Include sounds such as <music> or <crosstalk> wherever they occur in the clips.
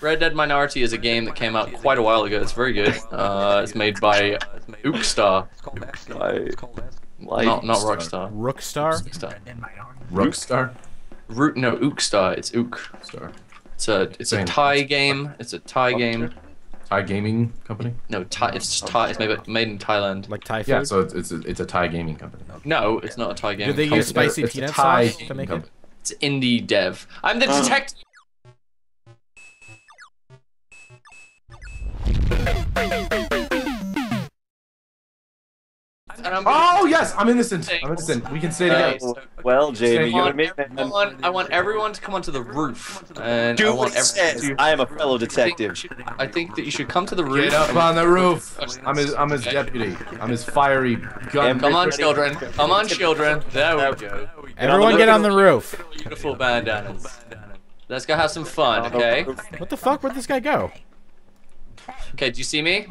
Red Dead Minority is a game that came out quite a while ago. It's very good. Uh, it's made by Ookstar, Like, like, not not Rockstar. Rookstar. Ookstar. Rookstar. Root no Ookstar. It's Ook. Star. It's a it's a Thai game. It's a Thai game. Thai gaming company. No, Thai. It's Thai. It's made made in Thailand. Like Thai food. Yeah, so it's it's a, it's a Thai gaming company. No, it's not a Thai game. Do they It's use spicy It's peanut Thai sauce to gaming make it? It's indie dev. I'm the Uh. detective. Oh yes, I'm innocent. I'm innocent. We can stay Uh, together. well, Jamie, I you and want, me, everyone, I want everyone to come onto the roof, and I do want what it says. everyone I am a fellow to. I think, detective. should- I think that you should come to the roof. Get up on the roof. I'm his I'm his deputy. I'm his fiery gun. Come on, children. Come on, children. There we go. Everyone get on the roof. Beautiful bandanas. Let's go have some fun, okay? What the fuck? Where'd this guy go? Okay, do you see me?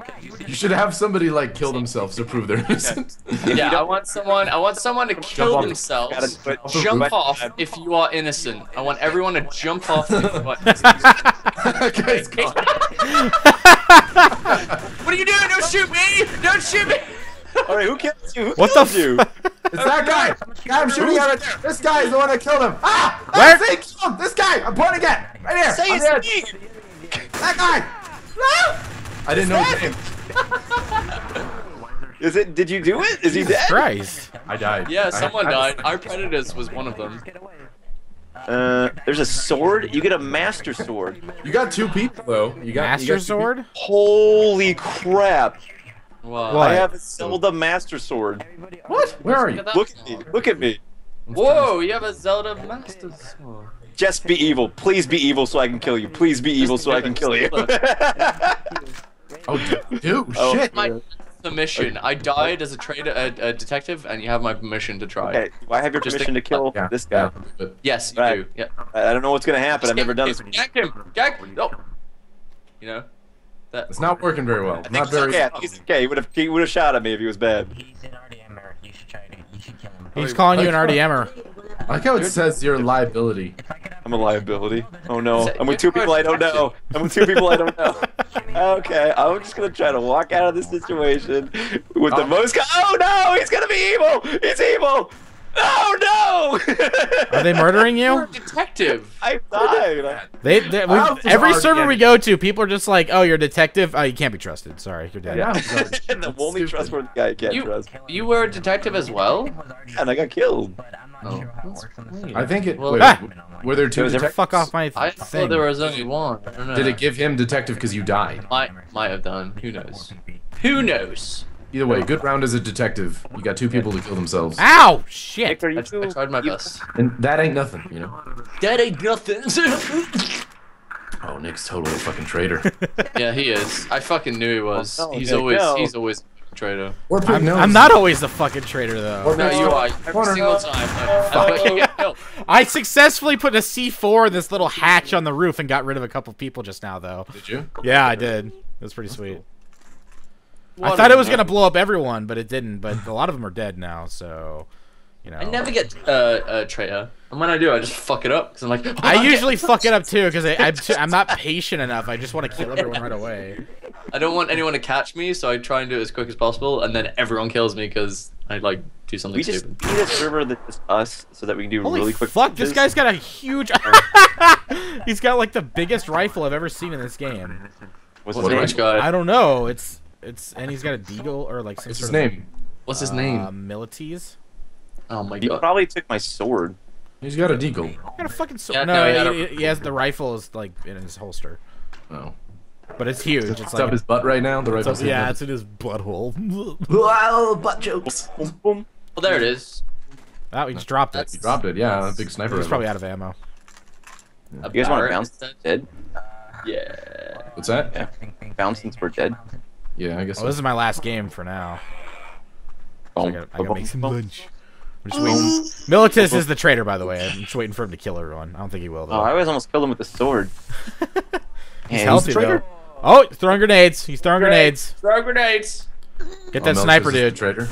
You should have somebody like kill themselves to prove they're innocent. <laughs> Yeah, I want someone. I want someone to kill off. Themselves. do. Jump off if you are innocent. I want everyone to jump off. If you are innocent. <laughs> Guy's gone. <laughs> what are you doing? Don't shoot me! Don't shoot me! All right, who killed you? Who What the killed you? It's that guy. Guy I'm shooting at right there. This guy is the one that killed him. Ah! Where? Where? Kill him. This guy. I'm pointing at. Right here. Say his name. That guy. I didn't know his name. <laughs> Is it? Did you do it? Is he dead? Christ. I died. Yeah, I- someone I- died. Our predators was one of them. Uh, there's a sword. You get a master sword. You got two people though. You got you Master got two sword? Holy crap! Wow. What? I have a Zelda master sword. What? Where are you? Look at me. Look at me. Whoa, you have a Zelda Master Sword. Just be evil. Please be evil so I can kill you. Please be evil so I can kill you. <laughs> Oh, dude, dude Oh. shit. My permission. I died as a trader, a, a detective, and you have my permission to try. okay, do I have your Just permission to kill Yeah, this guy? Yes, you Right. do. Yeah. I I don't know what's gonna happen. I've never done this. Gag him. Gag. No. You know. That. it's not working very well. I think Not it's very. okay. He's okay. He would have he would have shot at me if he was bad. He's an RDMer. You should try to. You should kill him. He's calling you an RDMer. I like how it says your liability. If I could have I'm a liability. Oh no. I'm with two people I don't know. I'm with two people I don't know. Okay, I'm just gonna try to walk out of this situation with the Oh. most. Co- oh no! He's gonna be evil. He's evil. Oh no! Are they murdering You're you? a detective. I died. They, they we, every server we go to, people are just like, "Oh, you're a detective. Oh, you can't be trusted. Sorry, you're dead." Yeah. <laughs> <laughs> the only Stupid. trustworthy guy I can't You, trust. you were a detective as well. And I got killed. But I'm not Oh, sure how it works on the I think it. Well- wait, Ah! were there two Was there- detectives? Fuck off my I thing. thought there was only one. I don't know. Did it give him detective because you died? Might might have done. Who knows? Who knows? Either way, good round as a detective. You got two people to kill themselves, Ow! Shit. Victor, I, you I two. tried my you- best. and that ain't nothing, you know. That ain't nothing. <laughs> Oh, Nick's totally a fucking traitor. <laughs> yeah, he is. I fucking knew he was. Oh, no, he's always no. he's always a traitor. Or I'm, I'm not always the fucking traitor though. No, you are every Corner. single time. I bet you get. I successfully put a C4 in this little hatch on the roof and got rid of a couple people just now though. Did you? Yeah, I did. It was pretty sweet. I What thought it was gonna blow up everyone, but it didn't. But a lot of them are dead now, so you know. I never get uh, a traitor, and when I do, I just fuck it up because I'm like. <laughs> I usually fuck it up too because I'm too, I'm not patient enough. I just want to kill everyone right away. <laughs> I don't want anyone to catch me, so I try and do it as quick as possible, and then everyone kills me because I like do something We just stupid. need a server that's just us so that we can do Holy really quick. fuck! This guy's got a huge. <laughs> <laughs> He's got like the biggest rifle I've ever seen in this game. What's What his name? Guy? I don't know. It's it's and he's got a deagle or like some What's his sort of, name? What's his Uh, name? Milites. Oh my He god. He probably took my sword. He's got a deagle. Got a fucking sword. Yeah, no, no, he he, a- he has the rifle is like in his holster, Oh. But it's huge. It's It's like up his butt right now. The it's rifle's up- yeah, it's in his butthole. <laughs> Wow, butt jokes. Boom, boom. Well, there it is. oh, he just dropped it. He dropped it. Yeah, a big sniper. He's rifle. probably out of ammo. A You guys want to bounce? instead? Dead? Yeah. What's that? Yeah. Bounce since we're dead. Yeah, I guess. Well, so. this is my last game for now. So I Boom, gotta, I gotta make some boom. lunch. I'm just oh. waiting. Militus is the traitor, by the way. I'm just waiting for him to kill everyone. I don't think he will Oh, though. I was almost killed him with the sword. <laughs> he's Yeah, healthy traitor. though. Oh, he's throwing grenades. He's throwing grenades. Throw grenades. Get Oh, that no, sniper, this is the dude. Traitor.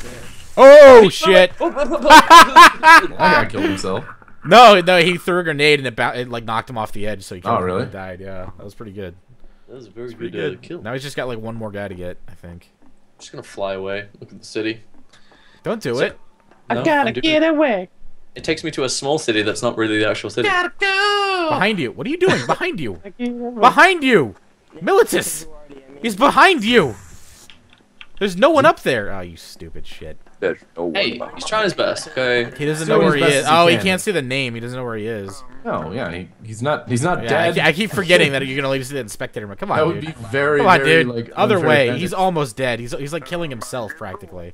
Oh shit! <laughs> That guy killed himself. No, no, he threw a grenade and it, it like knocked him off the edge, so he killed Oh, him and really? died. Yeah, that was pretty good. That was a very pretty good, uh, good. kill. Now he's just got like one more guy to get, I think. just gonna fly away. Look at the city. Don't do So- it. No, I'm doing- away. It takes me to a small city that's not really the actual city. Gotta go. Behind you. What are you doing? Behind you. Behind you. Militus. He's behind you. There's no one up there. Oh, you stupid shit. There's no one Hey, behind. he's trying his best. Okay. He doesn't He's know where he is. he Oh, he can. can't see the name. He doesn't know where he is. No, yeah, he, he's not. He's not Yeah, dead. I keep forgetting that you can only see the spectator. Mode. Come on, that would dude. be very, Come on, very dude. like Other way. advantage. He's almost dead. He's he's like killing himself practically.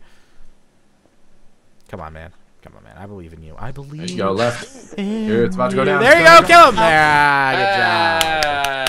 Come on, man. Come on, man. I believe in you. I believe. There you go, left. Here, it's about to go down. There you go. Kill him. There. Ah, good job. Ah,